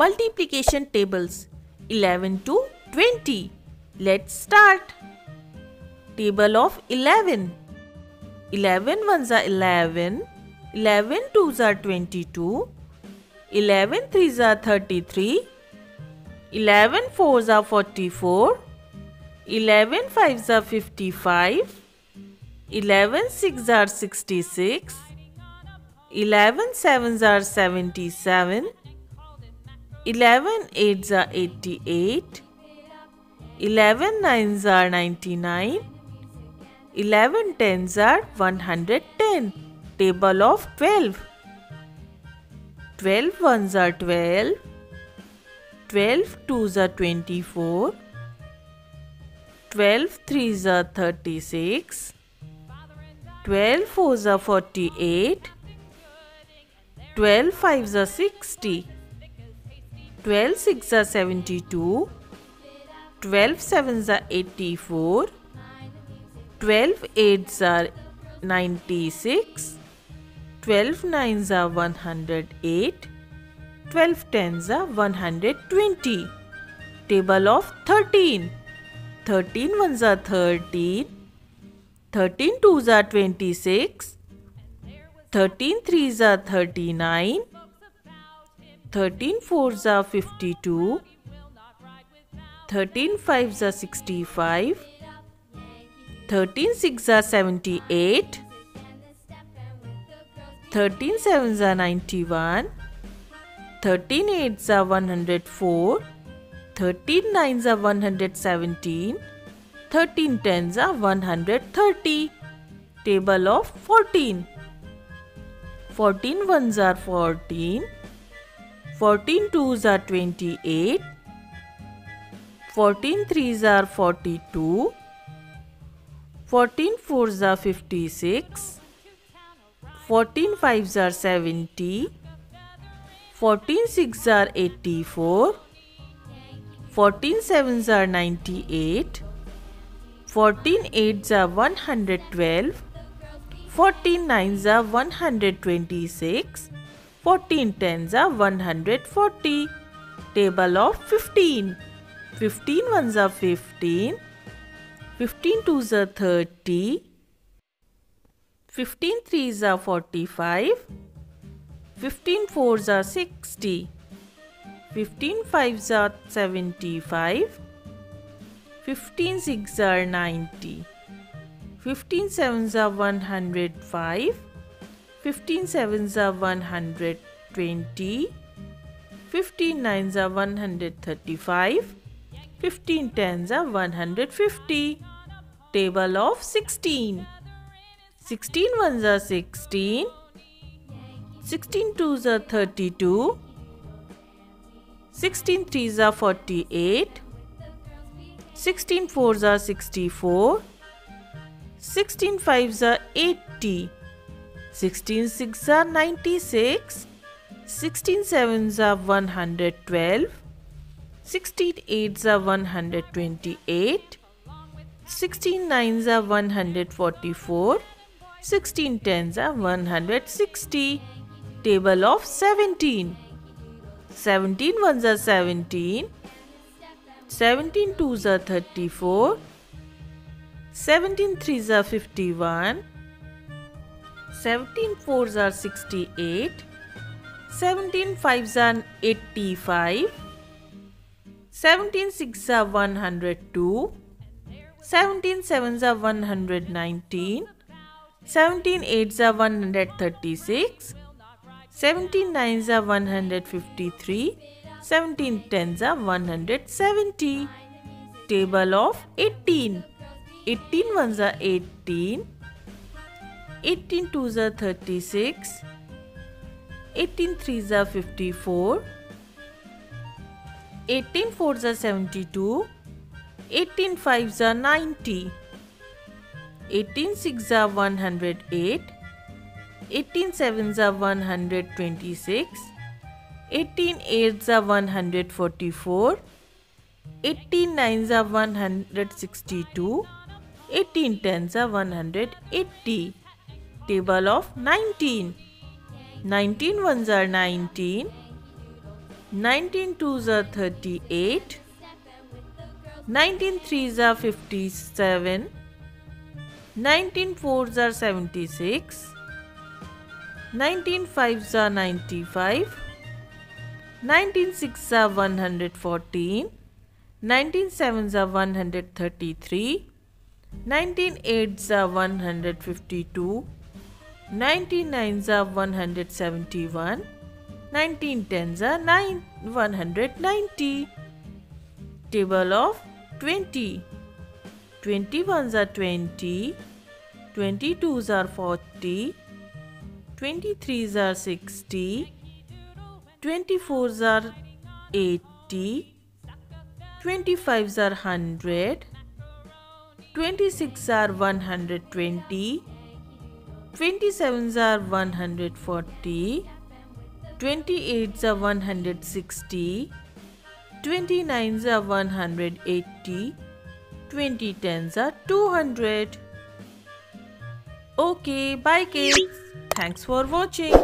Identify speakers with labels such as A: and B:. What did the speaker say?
A: multiplication tables 11 to 20. Let's start. Table of 11. 11 ones are 11. 11 twos are 22. 11 threes are 33. 11 fours are 44. 11 fives are 55. 11 sixes are 66. 11 sevens are 77. 11 eights are 88. 11 nines are 99. 11 tens are 110. Table of 12. 12 ones are 12. 12 twos are 24. 12 threes are 36. 12 fours are 48. 12 fives are 60. 12 six are 72. 12 sevens are 84. 12 eights are 96. 12 nines are 108. 12 tens are 120. Table of 13. 13 ones are 13. 13 twos are 26. 13 threes are 39. 13 fours are 52. 13 fives are 65. 13 six are 78. 13 sevens are 91. 13 eights are 104. 13 nines are 117. 13 tens are 130. Table of 14. 14 ones are 14. 14 twos are 28. 14 threes are 42. 14 fours are 56. 14 fives are 70. 14 six are 84. 14 sevens are 98. 14 eights are 112. 14 nines are 126. 14 tens are 140. Table of 15. 15 ones are 15. 15 twos are 30. 15 threes are 45. 15 fours are 60. 15 fives are 75. 15 six are 90. 15 sevens are 105. 15 sevens are 120. 15 nines are 135. 15 tens are 150. Table of 16. 16 ones are 16. 16 twos are 32. 16 threes are 48. 16 fours are 64. 16 fives are 80. 16 six are 96. 16 sevens are 112. 16 eights are 128. 16 nines are 144. 16 tens are 160. Table of 17. 17 ones are 17. 17 twos are 34. 17 threes are 51. 17 fours are 68. 17 fives are 85. 17 six are 102. 17 sevens are 119. 17 eights are 136. 17 nines are 153. 17 tens are 170. Table of 18. 18 ones are 18. 18 twos are 36. 18 threes are 54. 18 fours are 72. 18 fives are 90. 18 six are 108. 18 sevens are 126. 18 eights are 144. 18 nines are 162. 18 tens are 180. Table of 19. 19 ones are 19. 19 twos are 38 19 threes are 57 19 fours are 76 19 fives are 95 19 sixes are 114 19 sevens are 133 19 eights are 152 19 nines are 171 19 tens are 9 190 table of 20 21s are 20 22s are 40 23s are 60 24s are 80 25s are 100 26 are 120 27s are 140 28s are 160 29s are 180 20 tens are 200 okay bye kids. Thanks for watching